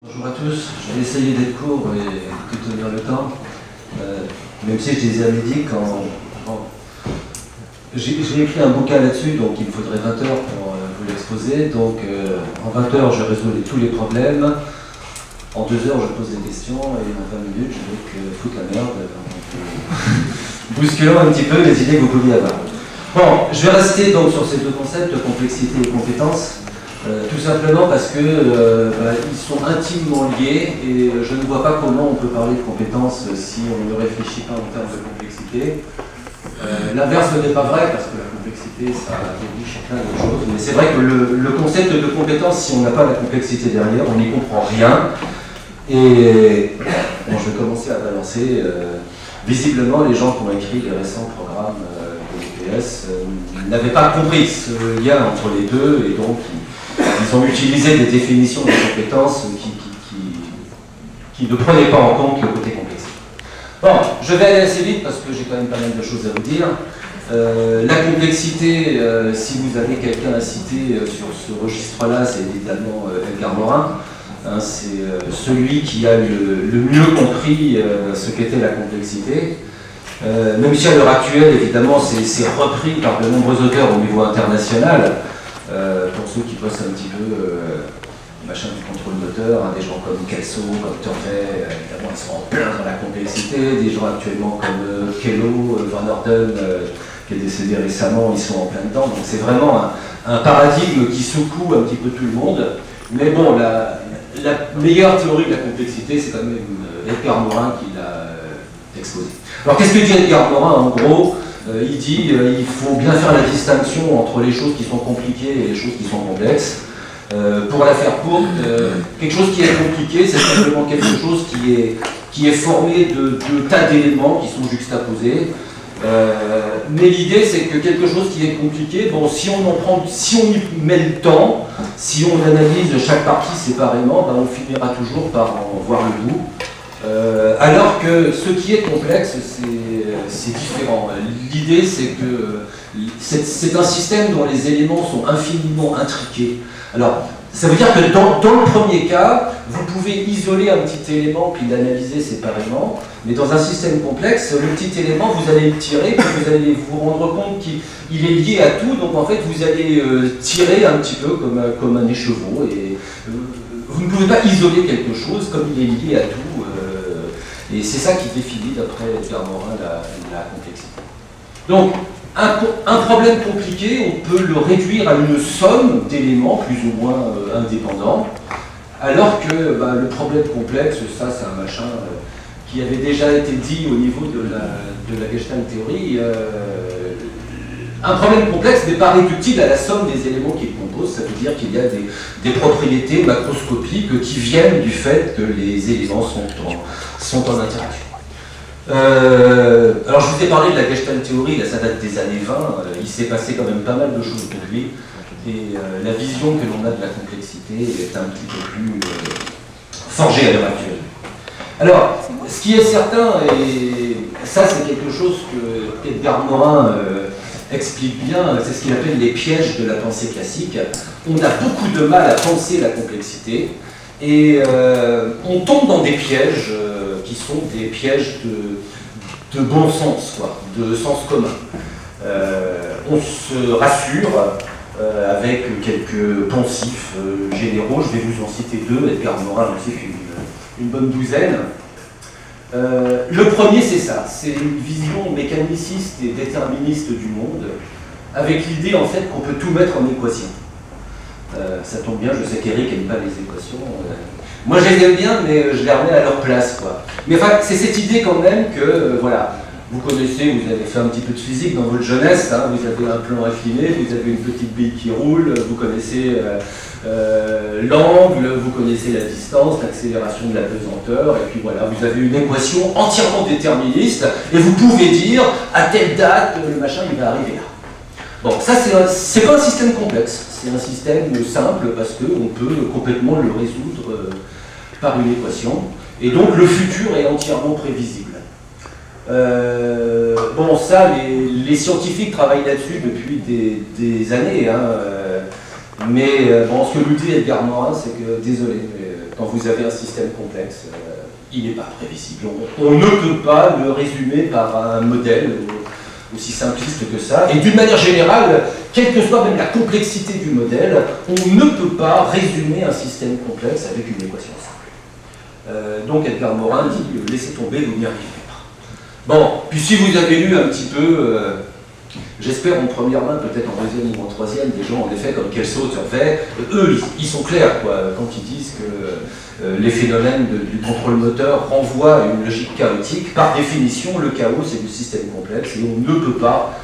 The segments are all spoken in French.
Bonjour à tous, je vais essayer d'être court et de tenir le temps, euh, même si je disais à Mehdi quand... bon, j'ai écrit un bouquin là-dessus, donc il me faudrait 20 heures pour euh, vous l'exposer. Donc euh, en 20 heures, je résous tous les problèmes. En 2 heures, je pose des questions et en 20 minutes, je vais que foutre la merde. bousculant un petit peu les idées que vous pouviez avoir. Bon, je vais rester donc sur ces deux concepts, complexité et compétence. Euh, tout simplement parce que euh, bah, ils sont intimement liés et je ne vois pas comment on peut parler de compétences si on ne réfléchit pas en termes de complexité. Euh, L'inverse n'est pas vrai parce que la complexité ça oblige plein d'autres choses. Mais c'est vrai que le, concept de compétence, si on n'a pas la complexité derrière, on n'y comprend rien. Et je vais commencer à balancer. Visiblement, les gens qui ont écrit les récents programmes de l'UPS n'avaient pas compris ce lien entre les deux et donc ils ont utilisé des définitions de compétences qui, ne prenaient pas en compte le côté complexe. Bon, je vais aller assez vite parce que j'ai quand même pas mal de choses à vous dire. Euh, la complexité, euh, si vous avez quelqu'un à citer euh, sur ce registre-là, c'est évidemment Edgar Morin. Hein, c'est celui qui a le, le mieux compris ce qu'était la complexité. même si à l'heure actuelle, évidemment, c'est repris par de nombreux auteurs au niveau international. Euh, pour ceux qui bossent un petit peu euh, machin du contrôle moteur, hein, des gens comme Kelso, comme Turvey, euh, évidemment ils sont en plein dans la complexité, des gens actuellement comme Kello, Van Orden, qui est décédé récemment, ils sont en plein dedans. Donc c'est vraiment un, un, paradigme qui secoue un petit peu tout le monde. Mais bon, la, la meilleure théorie de la complexité, c'est quand même Edgar Morin qui l'a exposé. Alors qu'est-ce que dit Edgar Morin en gros? Euh, il dit euh, il faut bien faire la distinction entre les choses qui sont compliquées et les choses qui sont complexes. Euh, pour la faire courte, quelque chose qui est compliqué, c'est simplement quelque chose qui est, qui est formé de, de tas d'éléments qui sont juxtaposés. mais l'idée, c'est que quelque chose qui est compliqué, bon, si on en prend, si on y met le temps, si on analyse chaque partie séparément, ben, on finira toujours par en voir le bout. Euh, alors que ce qui est complexe, c'est différent. L'idée, c'est que c'est un système dont les éléments sont infiniment intriqués. Alors, ça veut dire que dans, le premier cas, vous pouvez isoler un petit élément puis l'analyser séparément, mais dans un système complexe, le petit élément, vous allez le tirer, puis vous allez vous rendre compte qu'il est lié à tout, donc en fait, vous allez euh, tirer un petit peu comme, comme un écheveau, et euh, vous ne pouvez pas isoler quelque chose comme il est lié à tout. Et c'est ça qui définit, d'après Edgar Morin, la, complexité. Donc, un, un, problème compliqué, on peut le réduire à une somme d'éléments plus ou moins euh, indépendants, alors que bah, le problème complexe, ça c'est un machin euh, qui avait déjà été dit au niveau de la, de la Gestalt théorie. Euh, un problème complexe n'est pas réductible à la somme des éléments qu'il compose, ça veut dire qu'il y a des, propriétés macroscopiques qui viennent du fait que les éléments sont en, interaction. Euh, alors je vous ai parlé de la Gestalt théorie, là ça date des années 20, euh, il s'est passé quand même pas mal de choses pour lui, et euh, la vision que l'on a de la complexité est un petit peu plus forgée à l'heure actuelle. Alors, ce qui est certain, et ça c'est quelque chose que Edgar Morin explique bien, c'est ce qu'il appelle les pièges de la pensée classique. On a beaucoup de mal à penser la complexité, et euh, on tombe dans des pièges euh, qui sont des pièges de, bon sens, quoi, de sens commun. Euh, on se rassure avec quelques poncifs euh, généraux, je vais vous en citer deux, Edgar Morin en cite une, une, bonne douzaine. Le premier, c'est ça, c'est une vision mécaniciste et déterministe du monde, avec l'idée en fait qu'on peut tout mettre en équation. Euh, ça tombe bien, je sais qu'Eric n'aime pas les équations. Euh. Moi, je les aime bien, mais je les remets à leur place. Quoi. Mais enfin, c'est cette idée quand même que, euh, voilà, vous connaissez, vous avez fait un petit peu de physique dans votre jeunesse, hein, vous avez un plan incliné, vous avez une petite bille qui roule, vous connaissez euh, euh, l'angle, vous connaissez la distance, l'accélération de la pesanteur, et puis voilà, vous avez une équation entièrement déterministe, et vous pouvez dire, à telle date, le machin, il va arriver là. Bon, ça, c'est pas un système complexe, c'est un système simple parce qu'on peut complètement le résoudre euh, par une équation. Et donc, le futur est entièrement prévisible. Euh, bon, ça, les, les scientifiques travaillent là-dessus depuis des, des, années. Hein, euh, mais bon, ce que nous dit Edgar Morin, c'est que, désolé, mais quand vous avez un système complexe, il n'est pas prévisible. On, ne peut pas le résumer par un modèle aussi simpliste que ça. Et d'une manière générale, quelle que soit même la complexité du modèle, on ne peut pas résumer un système complexe avec une équation simple. Euh, donc Edgar Morin dit euh, laissez tomber, vous n'y arriverez pas. Bon, puis si vous avez lu un petit peu, euh, j'espère en première main, peut-être en deuxième ou en troisième, des gens en effet comme Kelso, fait, eux ils, sont clairs quoi, quand ils disent que les phénomènes du contrôle moteur renvoient à une logique chaotique. Par définition, le chaos c'est du système complexe et on ne peut pas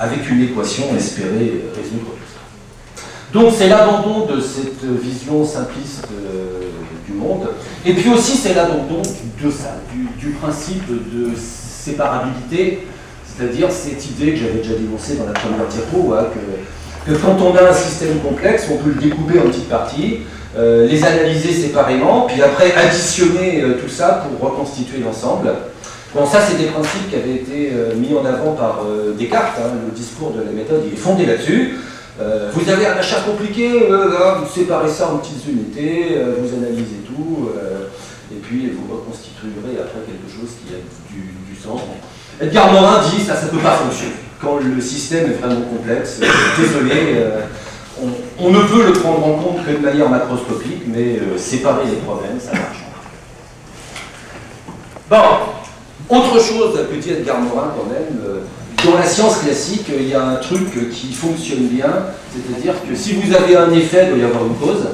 avec une équation, espérer résoudre tout ça. Donc c'est l'abandon de cette vision simpliste euh, du monde, et puis aussi c'est l'abandon de ça, du, principe de séparabilité, c'est-à-dire cette idée que j'avais déjà dénoncée dans la première diapo, hein, que, quand on a un système complexe, on peut le découper en petites parties, euh, les analyser séparément, puis après additionner euh, tout ça pour reconstituer l'ensemble. Bon, ça, c'est des principes qui avaient été euh, mis en avant par Descartes. Hein, le discours de la méthode il est fondé là-dessus. Vous avez un achat compliqué, vous séparez ça en petites unités, vous analysez tout, et puis vous reconstituerez après quelque chose qui a du, sens. Edgar Morin dit ça, ça ne peut pas fonctionner. Quand le système est vraiment complexe, désolé, on, on, ne peut le prendre en compte que de manière macroscopique, mais séparer les problèmes, ça marche. Bon, autre chose, petit Edgar Morin quand même, euh, dans la science classique, il y a un truc qui fonctionne bien, c'est-à-dire que si vous avez un effet, il doit y avoir une cause,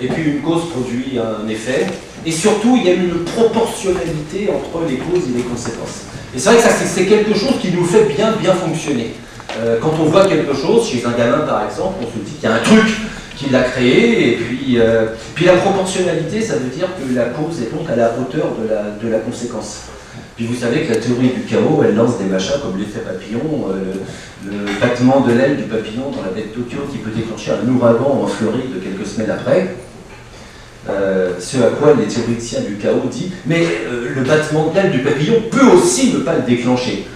et puis une cause produit un effet, et surtout il y a une proportionnalité entre les causes et les conséquences. Et c'est vrai que c'est quelque chose qui nous fait bien fonctionner. Euh, quand on voit quelque chose, chez un gamin par exemple, on se dit qu'il y a un truc qui l'a créé, et puis, euh, puis la proportionnalité, ça veut dire que la cause est donc à la hauteur de la, conséquence. Puis vous savez que la théorie du chaos, elle lance des machins comme l'effet papillon, euh, le, battement de l'aile du papillon dans la baie de qui peut déclencher un ouragan en Floride quelques semaines après. Euh, ce à quoi les théoriciens du chaos disent, mais euh, le battement de du papillon peut aussi ne pas le déclencher,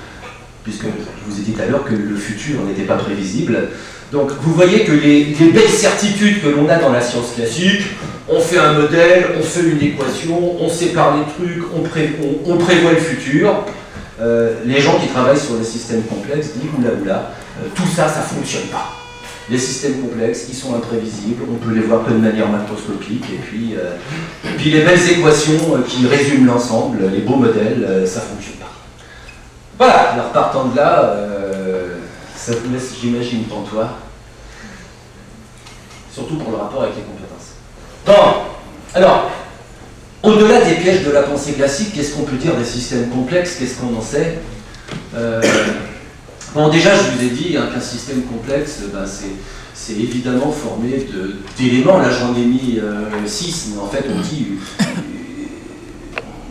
puisque je vous ai dit tout à l'heure que le futur n'était pas prévisible. Donc vous voyez que les, belles certitudes que l'on a dans la science classique, on fait un modèle, on fait une équation, on sépare les trucs, on, prévoit le futur. Euh, les gens qui travaillent sur les systèmes complexes disent oula oula, tout ça, ça ne fonctionne pas. Les systèmes complexes, ils sont imprévisibles, on peut les voir que de manière macroscopique, et puis, euh, les belles équations qui résument l'ensemble, les beaux modèles, ça ne fonctionne pas. Voilà, alors partant de là, ça vous laisse, j'imagine, toi, surtout pour le rapport avec les compétences. Bon, alors, au-delà des pièges de la pensée classique, qu'est-ce qu'on peut dire des systèmes complexes? Qu'est-ce qu'on en sait? Euh, Bon, déjà, je vous ai dit hein, qu'un système complexe, ben, c'est évidemment formé d'éléments. Là, j'en ai mis 6, euh, mais en fait, on dit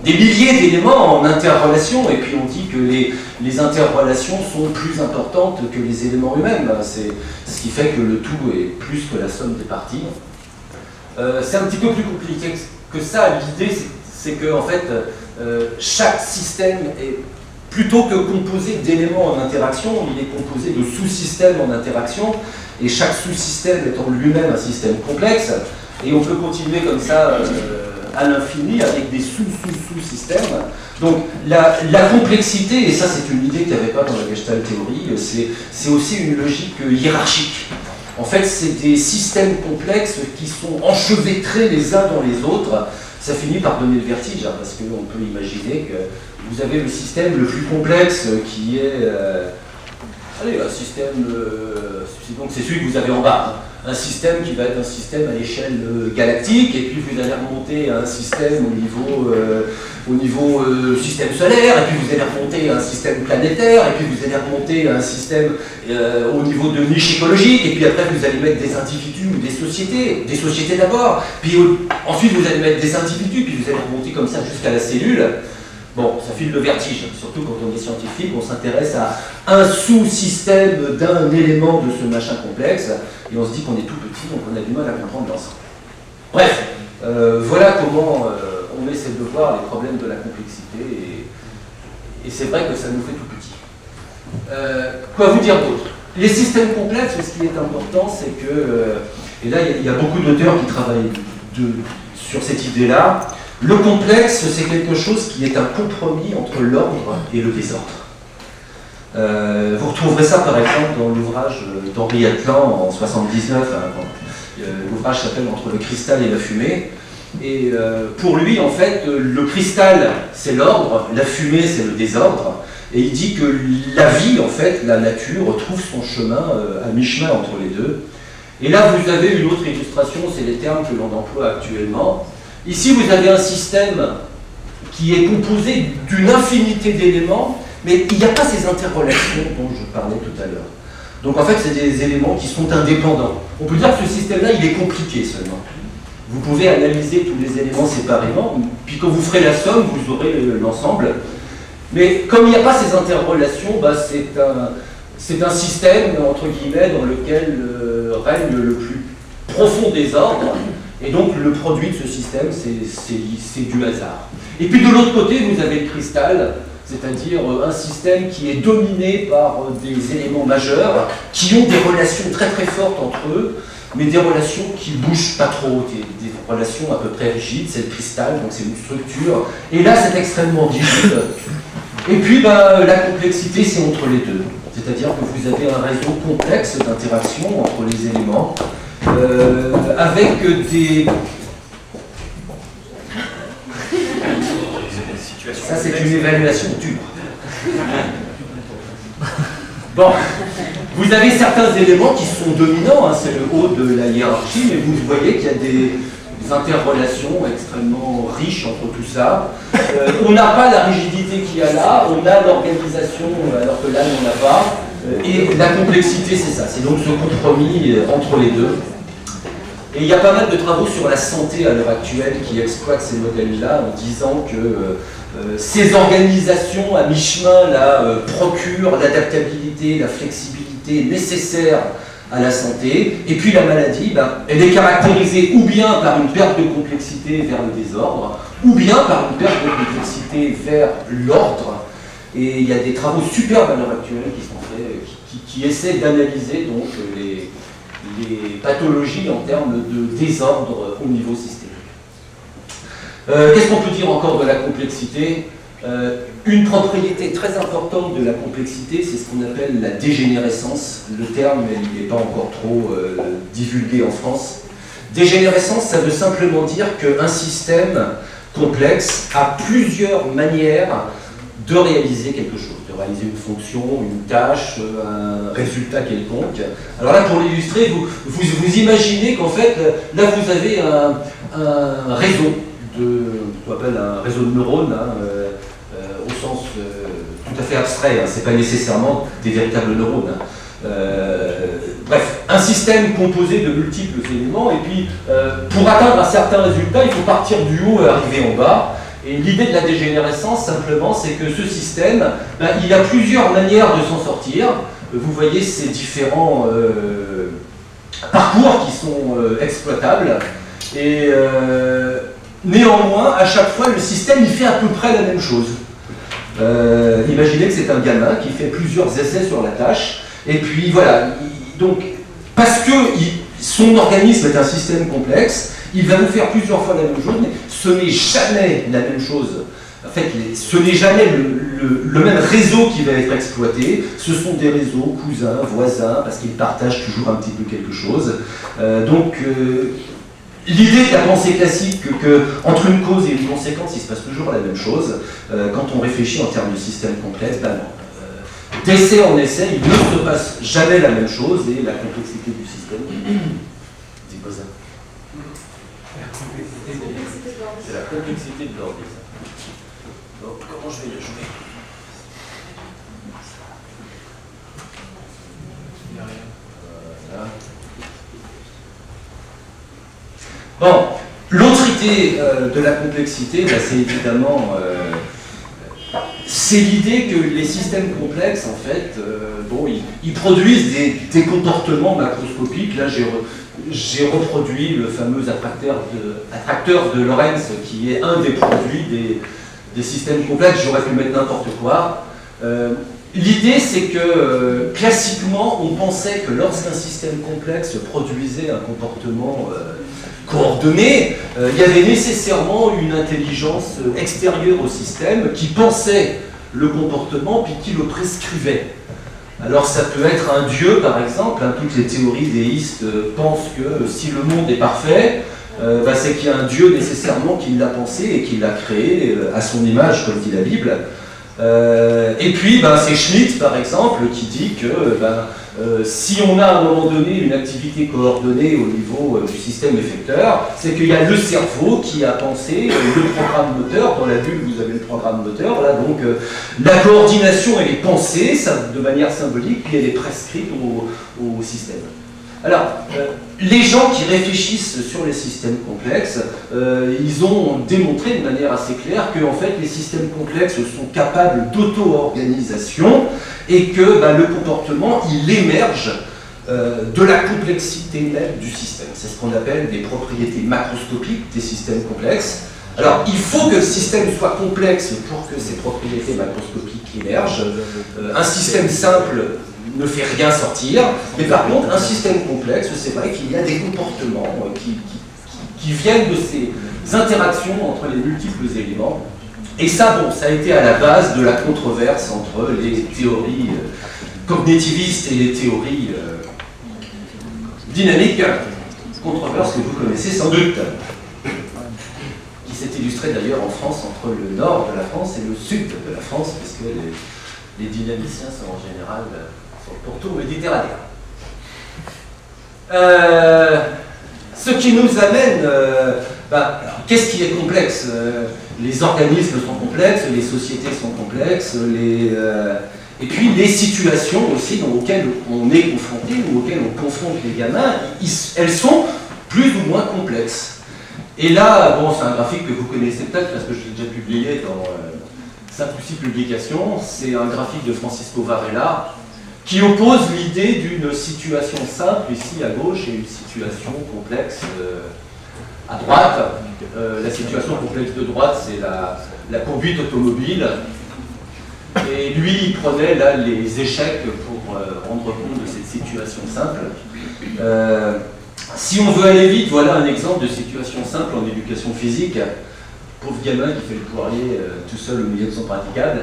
des milliers d'éléments en interrelation, et puis on dit que les, les, interrelations sont plus importantes que les éléments eux-mêmes. C'est ce qui fait que le tout est plus que la somme des parties. Euh, c'est un petit peu plus compliqué que ça. L'idée, c'est que en fait, euh, chaque système est plutôt que composé d'éléments en interaction, il est composé de sous-systèmes en interaction, et chaque sous-système étant lui-même un système complexe. Et on peut continuer comme ça. Euh, à l'infini avec des sous-sous-sous-systèmes. Donc la, complexité, et ça c'est une idée qu'il n'y avait pas dans la Gestalt théorie, c'est aussi une logique hiérarchique. En fait, c'est des systèmes complexes qui sont enchevêtrés les uns dans les autres. Ça finit par donner le vertige, hein, parce qu'on peut imaginer que vous avez le système le plus complexe qui est... Euh, allez, un système... Euh, donc c'est celui que vous avez en bas. Hein un système qui va être un système à l'échelle euh, galactique, et puis vous allez remonter à un système au niveau, au niveau système solaire, et puis vous allez remonter à un système planétaire, et puis vous allez remonter à un système au niveau de niche écologique, et puis après vous allez mettre des individus ou des sociétés, des sociétés d'abord, puis ensuite vous allez mettre des individus, puis vous allez remonter comme ça jusqu'à la cellule. Bon, ça file le vertige, surtout quand on est scientifique, on s'intéresse à un sous-système d'un élément de ce machin complexe, et on se dit qu'on est tout petit, donc on a du mal à comprendre l'ensemble. Bref, euh, voilà comment euh, on essaie de voir les problèmes de la complexité, et, c'est vrai que ça nous fait tout petit. Euh, quoi vous dire d'autre? Les systèmes complexes, ce qui est important, c'est que, et là il y, a beaucoup d'auteurs qui travaillent sur cette idée-là. Le complexe, c'est quelque chose qui est un compromis entre l'ordre et le désordre. Euh, vous retrouverez ça par exemple dans l'ouvrage d'Henri Atlan en 79. Hein, euh, l'ouvrage s'appelle Entre le cristal et la fumée. Et euh, pour lui, en fait, le cristal, c'est l'ordre, la fumée, c'est le désordre. Et il dit que la vie, en fait, la nature, trouve son chemin à mi-chemin entre les deux. Et là, vous avez une autre illustration, c'est les termes que l'on emploie actuellement. Ici, vous avez un système qui est composé d'une infinité d'éléments, mais il n'y a pas ces interrelations dont je parlais tout à l'heure. Donc en fait, c'est des éléments qui sont indépendants. On peut dire que ce système-là, il est compliqué seulement. Vous pouvez analyser tous les éléments séparément, puis quand vous ferez la somme, vous aurez l'ensemble. Mais comme il n'y a pas ces interrelations, bah, c'est un, système, entre guillemets, dans lequel euh, règne le plus profond désordre, et donc le produit de ce système, c'est du hasard. Et puis de l'autre côté, vous avez le cristal, c'est-à-dire euh, un système qui est dominé par euh, des éléments majeurs, qui ont des relations très très fortes entre eux, mais des relations qui bougent pas trop, des, relations à peu près rigides, c'est le cristal, donc c'est une structure. Et là, c'est extrêmement rigide. Et puis, ben, la complexité, c'est entre les deux. C'est-à-dire que vous avez un réseau complexe d'interaction entre les éléments, euh, avec des... Ça, c'est une évaluation dure. Bon, vous avez certains éléments qui sont dominants, hein, c'est le haut de la hiérarchie, mais vous voyez qu'il y a des, interrelations extrêmement riches entre tout ça. Euh, on n'a pas la rigidité qu'il y a là, on a l'organisation alors que là, on n'a pas. Euh, et la complexité, c'est ça, c'est donc ce compromis entre les deux. Et il y a pas mal de travaux sur la santé à l'heure actuelle qui exploitent ces modèles-là en disant que euh, euh, ces organisations à mi-chemin euh, procurent l'adaptabilité, la flexibilité nécessaire à la santé. Et puis la maladie, ben, elle est caractérisée ou bien par une perte de complexité vers le désordre, ou bien par une perte de complexité vers l'ordre. Et il y a des travaux superbes à l'heure actuelle qui faits, qui, essaient d'analyser donc les, les pathologies en termes de désordre au niveau systémique. Euh, qu'est-ce qu'on peut dire encore de la complexité? Euh, Une propriété très importante de la complexité, c'est ce qu'on appelle la dégénérescence. Le terme, n'est pas encore trop euh, divulgué en France. Dégénérescence, ça veut simplement dire qu'un système complexe a plusieurs manières de réaliser quelque chose réaliser une fonction, une tâche, un résultat quelconque. Alors là, pour l'illustrer, vous, imaginez qu'en fait, là, vous avez un, réseau de, un réseau de neurones, hein, euh, euh, au sens euh, tout à fait abstrait, hein, ce n'est pas nécessairement des véritables neurones. Hein. bref, un système composé de multiples éléments, et puis pour atteindre un certain résultat, il faut partir du haut et arriver en bas. Et l'idée de la dégénérescence, simplement, c'est que ce système, ben, il a plusieurs manières de s'en sortir. Vous voyez ces différents euh, parcours qui sont euh, exploitables. Et euh, néanmoins, à chaque fois, le système, il fait à peu près la même chose. imaginez que c'est un gamin qui fait plusieurs essais sur la tâche. Et puis voilà, donc, parce que son organisme est un système complexe, il va vous faire plusieurs fois la même chose, mais ce n'est jamais la même chose. En fait, ce n'est jamais le, même réseau qui va être exploité. Ce sont des réseaux cousins, voisins, parce qu'ils partagent toujours un petit peu quelque chose. Euh, donc, euh, l'idée de la pensée classique que, entre une cause et une conséquence, il se passe toujours la même chose. Euh, quand on réfléchit en termes de système complexe, ben non. D'essai en essai, il ne se passe jamais la même chose et la complexité du système. C'est pas ça. C'est la complexité de l'ordre. Donc, comment je vais le jouer? Bon, l'autre idée euh, de la complexité, bah, c'est évidemment euh, c'est l'idée que les systèmes complexes, en fait, euh, ils, produisent des, comportements macroscopiques. Là, j'ai reproduit le fameux attracteur de, Lorentz, qui est un des produits des, systèmes complexes. J'aurais pu mettre n'importe quoi. Euh, l'idée, c'est que euh, classiquement, on pensait que lorsqu'un système complexe produisait un comportement coordonnées, il y avait nécessairement une intelligence extérieure au système qui pensait le comportement puis qui le prescrivait. Alors ça peut être un dieu par exemple, hein, toutes les théories déistes pensent que si le monde est parfait, euh, bah, c'est qu'il y a un Dieu nécessairement qui l'a pensé et qui l'a créé euh, à son image, comme dit la Bible. Euh, et puis, bah, c'est Schmitt, par exemple, qui dit que bah, si on a à un moment donné une activité coordonnée au niveau du système effecteur, c'est qu'il y a le cerveau qui a pensé le programme moteur. Dans la bulle, vous avez le programme moteur. Là, donc, la coordination, elle est pensée ça, de manière symbolique, puis elle est prescrite au système. Alors, euh, les gens qui réfléchissent sur les systèmes complexes, euh, ils ont démontré de manière assez claire que en fait, les systèmes complexes sont capables d'auto-organisation et que bah, le comportement, il émerge euh, de la complexité même du système. C'est ce qu'on appelle des propriétés macroscopiques des systèmes complexes. Alors, il faut que le système soit complexe pour que ces propriétés macroscopiques émergent. un système simple ne fait rien sortir. Mais par contre, un système complexe, c'est vrai qu'il y a des comportements euh, qui, viennent de ces interactions entre les multiples éléments. Et ça, bon, ça a été à la base de la controverse entre les théories euh, cognitivistes et les théories euh, dynamiques. Controverse que vous connaissez sans doute, qui s'est illustrée d'ailleurs en France entre le nord de la France et le sud de la France, puisque les, les dynamiciens sont en général pour tout Méditerranée. Euh, ce qui nous amène, euh, bah, qu'est-ce qui est complexe euh, Les organismes sont complexes, les sociétés sont complexes, les, et puis les situations aussi dans lesquelles on est confronté ou auxquelles on confronte les gamins, elles sont plus ou moins complexes. Et là, bon, c'est un graphique que vous connaissez peut-être parce que je l'ai déjà publié dans 5 ou 6 publications. C'est un graphique de Francisco Varela qui oppose l'idée d'une situation simple ici à gauche et une situation complexe euh, à droite. Euh, la situation complexe de droite, c'est la, conduite automobile. Et lui, il prenait là les échecs pour euh, rendre compte de cette situation simple. si on veut aller vite, voilà un exemple de situation simple en éducation physique. Pauvre gamin qui fait le poirier tout seul au milieu de son praticable.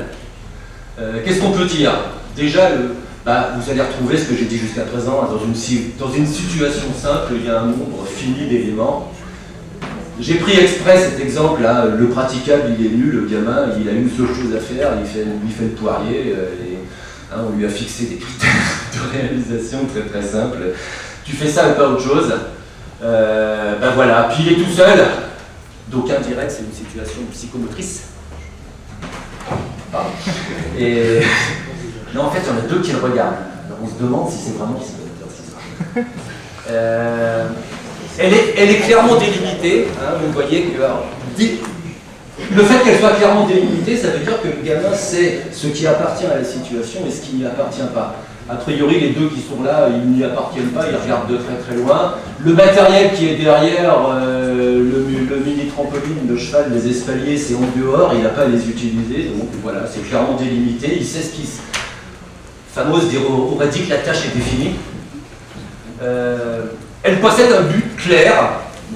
Qu'est-ce qu'on peut dire? Déjà, le, bah, vous allez retrouver ce que j'ai dit jusqu'à présent. Hein, dans une, dans une situation simple, il y a un nombre fini d'éléments. J'ai pris exprès cet exemple-là. Le praticable, il est nul, le gamin, il a une seule chose à faire, il fait, fait le poirier. Euh, et, hein, on lui a fixé des critères de réalisation très très simples. Tu fais ça ou pas autre chose. Euh, ben voilà, puis il est tout seul. Donc indirect, c'est une situation psychomotrice. Non, en fait, il y en a deux qui le regardent. Alors on se demande si c'est vraiment ce euh, elle, est, clairement délimitée. Hein, vous voyez que le fait qu'elle soit clairement délimitée, ça veut dire que le gamin sait ce qui appartient à la situation et ce qui n'y appartient pas. A priori, les deux qui sont là, ils n'y appartiennent pas, ils regardent de très très loin. Le matériel qui est derrière, euh, le, mini trampoline, le cheval, les espaliers, c'est en dehors, il n'a pas à les utiliser, donc voilà, c'est clairement délimité, il sait ce qui, Famos aurait dit que la tâche est définie. Euh, elle possède un but clair.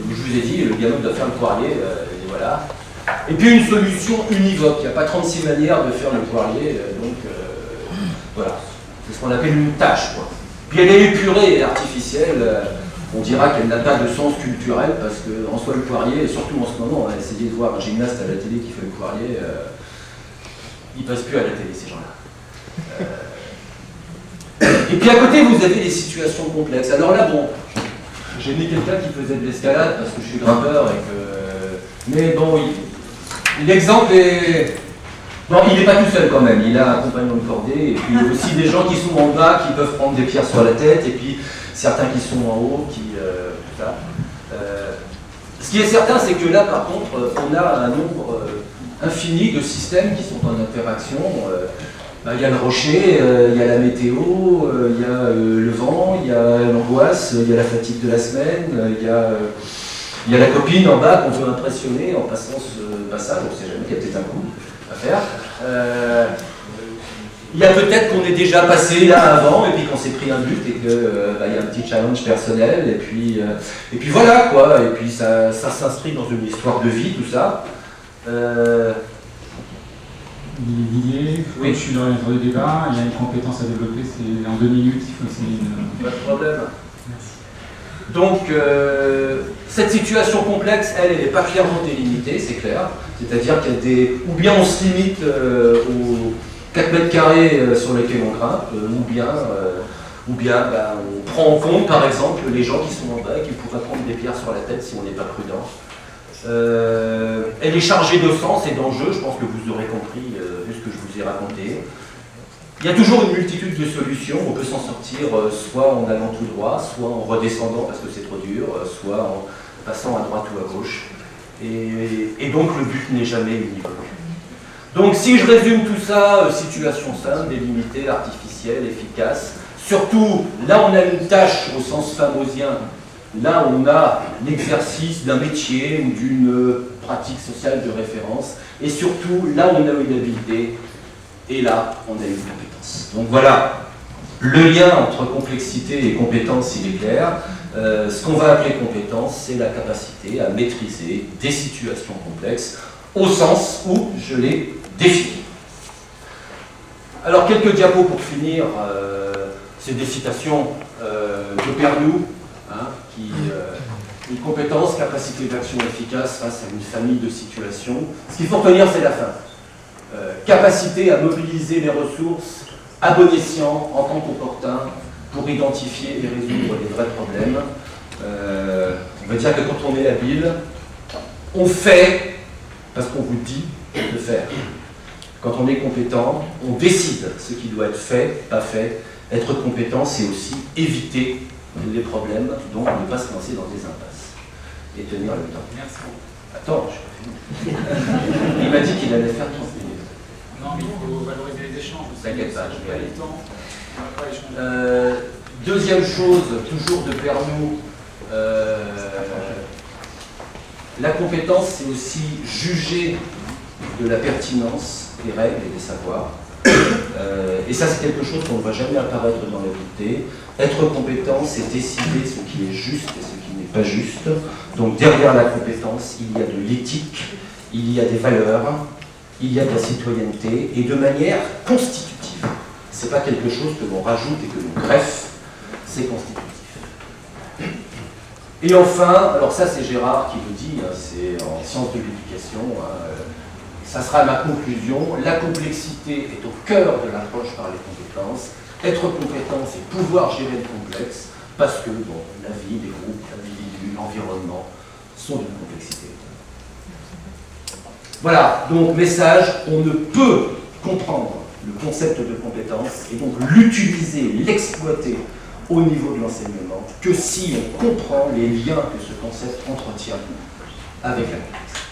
Je vous ai dit, le gamin doit faire le poirier, euh, et voilà. Et puis une solution univoque. Il n'y a pas 36 manières de faire le poirier, euh, donc voilà. C'est ce qu'on appelle une tâche. Quoi. Puis elle est épurée et artificielle. on dira qu'elle n'a pas de sens culturel parce qu'en soi le poirier, et surtout en ce moment, on a essayé de voir un gymnaste à la télé qui fait le poirier, il passe plus à la télé ces gens-là. Et puis à côté, vous avez des situations complexes. Alors là, bon, j'ai mis quelqu'un qui faisait de l'escalade parce que je suis grimpeur et que. Mais bon, l'exemple est. Bon, il n'est pas tout seul quand même, il a un compagnon de cordée, et puis aussi des gens qui sont en bas, qui peuvent prendre des pierres sur la tête, et puis certains qui sont en haut, qui... Euh, euh, ce qui est certain, c'est que là, par contre, on a un nombre euh, infini de systèmes qui sont en interaction. Il y a le rocher, euh, il y a la météo, euh, il y a euh, le vent, il y a l'angoisse, il y a la fatigue de la semaine, il y a, la copine en bas qu'on veut impressionner en passant ce passage, on ne sait jamais, il y a peut-être un coup à faire. Il y a peut-être qu'on est déjà passé là avant et puis qu'on s'est pris un but et qu'il euh, bah, y a un petit challenge personnel et puis, euh, et puis voilà quoi, et puis ça, ça s'inscrit dans une histoire de vie, tout ça. Euh, L'idée, oui. je suis dans le débat, il y a une compétence à développer, c'est en deux minutes, il faut essayer de... Pas de problème. Merci. Donc, euh, cette situation complexe, elle, elle n'est pas clairement délimitée, c'est clair. C'est-à-dire qu'il y a des... Ou bien on se limite euh, aux 4 mètres carrés euh, sur lesquels on grimpe, euh, ou bien, ou bien bah, on prend en compte, par exemple, les gens qui sont en bas et qui pourraient prendre des pierres sur la tête si on n'est pas prudent. Elle est chargée de sens et d'enjeux, je pense que vous aurez compris vu ce que je vous ai raconté. Il y a toujours une multitude de solutions, on peut s'en sortir soit en allant tout droit, soit en redescendant parce que c'est trop dur, soit en passant à droite ou à gauche. Et, donc le but n'est jamais univoque. Donc si je résume tout ça, euh, situation simple, délimitée, artificielle, efficace, surtout là on a une tâche au sens famosien, là on a l'exercice d'un métier ou d'une euh, pratique sociale de référence, et surtout là on a une habilité, et là on a une compétence. Donc voilà, le lien entre complexité et compétence il est clair. Euh, ce qu'on va appeler compétence, c'est la capacité à maîtriser des situations complexes au sens où je les définis. Alors quelques diapos pour finir, euh, c'est des citations de Pernou, qui une compétence, capacité d'action efficace face à une famille de situations. Ce qu'il faut retenir, c'est la fin. capacité à mobiliser les ressources à bon escient, en tant qu'opportun, pour identifier et résoudre les vrais problèmes. Euh, on va dire que quand on est habile, on fait parce qu'on vous dit de faire. Quand on est compétent, on décide ce qui doit être fait, pas fait. Être compétent, c'est aussi éviter les problèmes, donc ne pas se lancer dans des impasses et tenir le temps. Merci. Attends, je Il m'a dit qu'il allait faire 30 minutes. Non, mais il faut valoriser les échanges. T'inquiète pas, je vais aller. Euh, deuxième chose, toujours de Pernou, euh, la compétence, c'est aussi juger de la pertinence des règles et des savoirs. Euh, et ça, c'est quelque chose qu'on ne va jamais apparaître dans la vérité. Être compétent, c'est décider ce qui est juste et ce qui n'est pas juste. Donc derrière la compétence, il y a de l'éthique, il y a des valeurs, il y a de la citoyenneté, et de manière constitutive c'est pas quelque chose que l'on rajoute et que l'on greffe, c'est constitutif. Et enfin, alors ça c'est Gérard qui le dit, hein, c'est en sciences de l'éducation, hein, ça sera ma conclusion, la complexité est au cœur de l'approche par les compétences. Être compétent, c'est pouvoir gérer le complexe, parce que la vie, les groupes, l'individu, l'environnement sont d'une complexité. Voilà, donc message, on ne peut comprendre le concept de compétence et donc l'utiliser, l'exploiter au niveau de l'enseignement que si on comprend les liens que ce concept entretient avec la compétence.